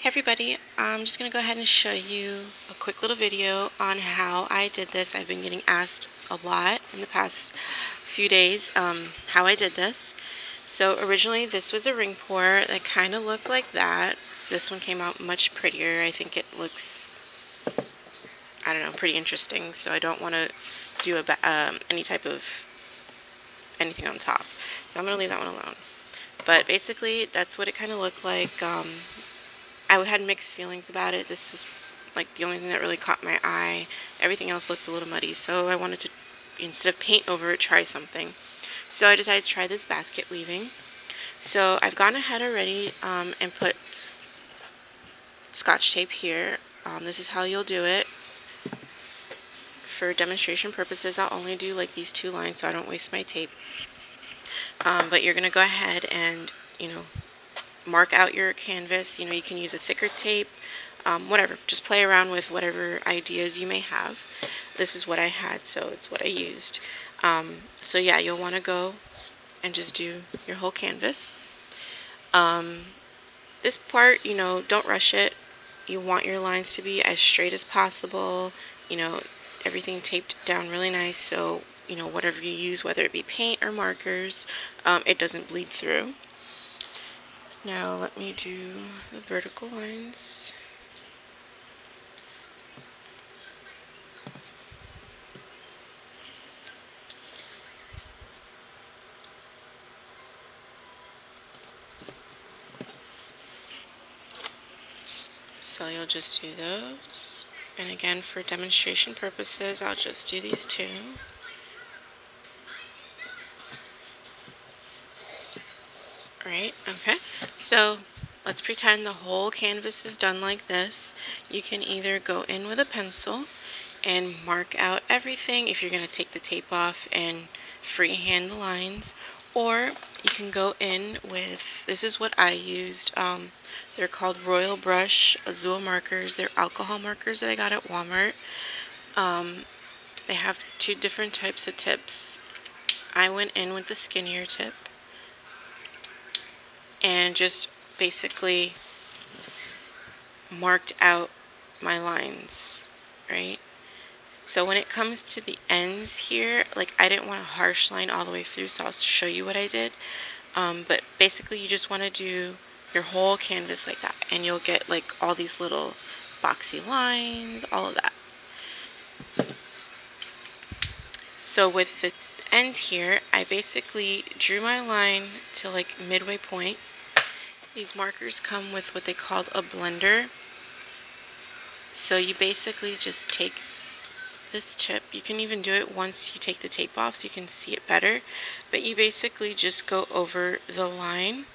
Hey everybody, I'm just going to go ahead and show you a quick little video on how I did this. I've been getting asked a lot in the past few days um, how I did this. So originally this was a ring pour that kind of looked like that. This one came out much prettier. I think it looks, I don't know, pretty interesting. So I don't want to do a um, any type of anything on top. So I'm going to leave that one alone. But basically that's what it kind of looked like. Um, I had mixed feelings about it. This is like the only thing that really caught my eye. Everything else looked a little muddy, so I wanted to, instead of paint over it, try something. So I decided to try this basket weaving. So I've gone ahead already um, and put scotch tape here. Um, this is how you'll do it. For demonstration purposes, I'll only do like these two lines so I don't waste my tape. Um, but you're going to go ahead and, you know, mark out your canvas. You know, you can use a thicker tape, um, whatever. Just play around with whatever ideas you may have. This is what I had, so it's what I used. Um, so yeah, you'll want to go and just do your whole canvas. Um, this part, you know, don't rush it. You want your lines to be as straight as possible. You know, everything taped down really nice so, you know, whatever you use, whether it be paint or markers, um, it doesn't bleed through. Now let me do the vertical lines. So you'll just do those. And again, for demonstration purposes, I'll just do these two. Right, okay. So let's pretend the whole canvas is done like this. You can either go in with a pencil and mark out everything if you're going to take the tape off and freehand the lines or you can go in with this is what I used um, they're called Royal Brush Azul markers. They're alcohol markers that I got at Walmart. Um, they have two different types of tips. I went in with the skinnier tip and just basically marked out my lines, right? So when it comes to the ends here, like I didn't want a harsh line all the way through, so I'll show you what I did. Um, but basically you just want to do your whole canvas like that, and you'll get like all these little boxy lines, all of that. So with the ends here, I basically drew my line to like midway point. These markers come with what they called a blender. So you basically just take this chip. You can even do it once you take the tape off so you can see it better. But you basically just go over the line.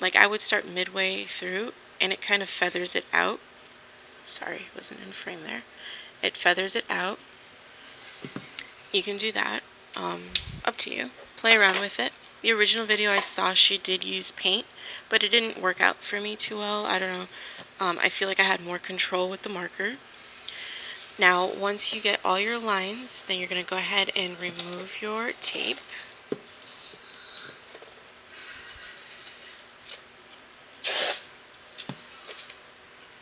Like I would start midway through and it kind of feathers it out. Sorry, it wasn't in frame there. It feathers it out. You can do that. Um, up to you. Play around with it. The original video I saw, she did use paint, but it didn't work out for me too well. I don't know. Um, I feel like I had more control with the marker. Now, once you get all your lines, then you're going to go ahead and remove your tape.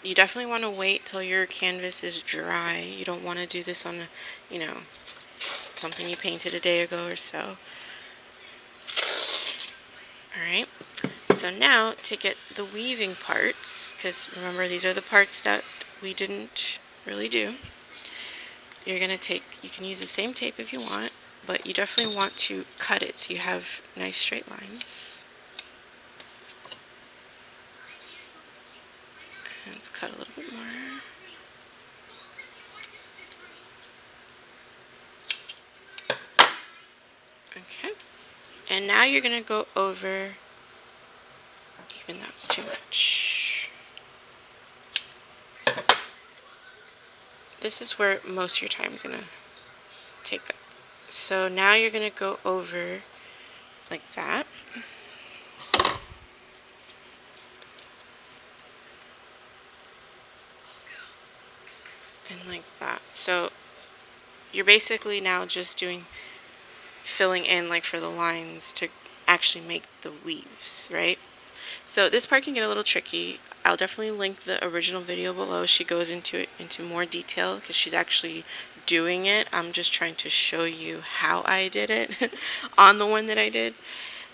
You definitely want to wait till your canvas is dry. You don't want to do this on, you know, something you painted a day ago or so. Alright, so now to get the weaving parts, because remember these are the parts that we didn't really do, you're going to take, you can use the same tape if you want, but you definitely want to cut it so you have nice straight lines. Let's cut a little bit more. Okay. And now you're going to go over, even that's too much. This is where most of your time is going to take up. So now you're going to go over like that. And like that. So you're basically now just doing filling in like for the lines to actually make the weaves, right? So this part can get a little tricky. I'll definitely link the original video below. She goes into it into more detail because she's actually doing it. I'm just trying to show you how I did it on the one that I did.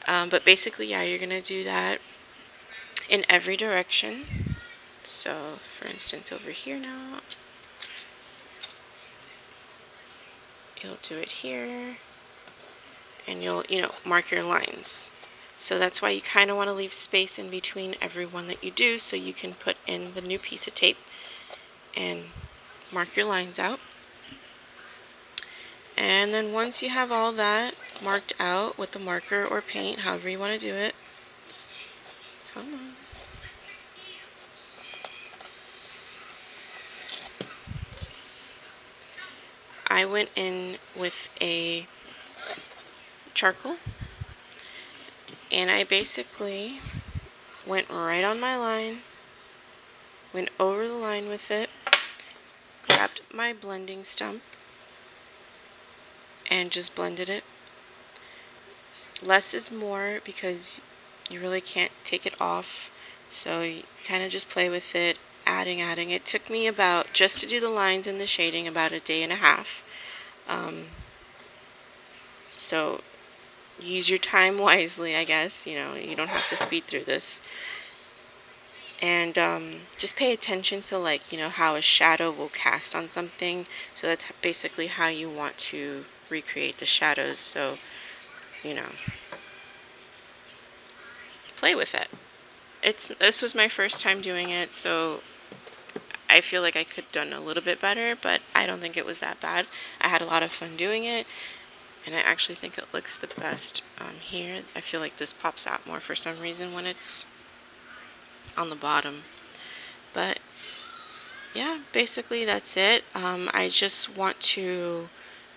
Um, but basically, yeah, you're going to do that in every direction. So, for instance, over here now, you'll do it here, and you'll, you know, mark your lines. So that's why you kind of want to leave space in between every one that you do so you can put in the new piece of tape and mark your lines out. And then once you have all that marked out with the marker or paint, however you want to do it, come on. I went in with a charcoal and I basically went right on my line, went over the line with it, grabbed my blending stump, and just blended it. Less is more because you really can't take it off. So you kind of just play with it, adding, adding. It took me about, just to do the lines and the shading, about a day and a half. Um, so use your time wisely, I guess. You know, you don't have to speed through this. And um, just pay attention to, like, you know, how a shadow will cast on something. So that's basically how you want to recreate the shadows. So, you know, play with it. It's This was my first time doing it, so I feel like I could have done a little bit better, but I don't think it was that bad. I had a lot of fun doing it and I actually think it looks the best um, here. I feel like this pops out more for some reason when it's on the bottom. But yeah, basically that's it. Um, I just want to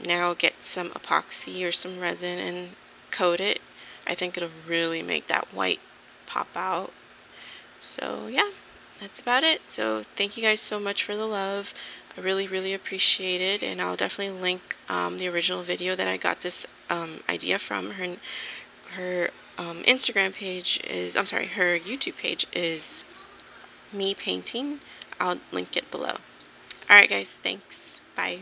now get some epoxy or some resin and coat it. I think it'll really make that white pop out. So yeah, that's about it. So thank you guys so much for the love. I really, really appreciate it, and I'll definitely link um, the original video that I got this um, idea from. Her, her um, Instagram page is, I'm sorry, her YouTube page is me painting. I'll link it below. Alright guys, thanks. Bye.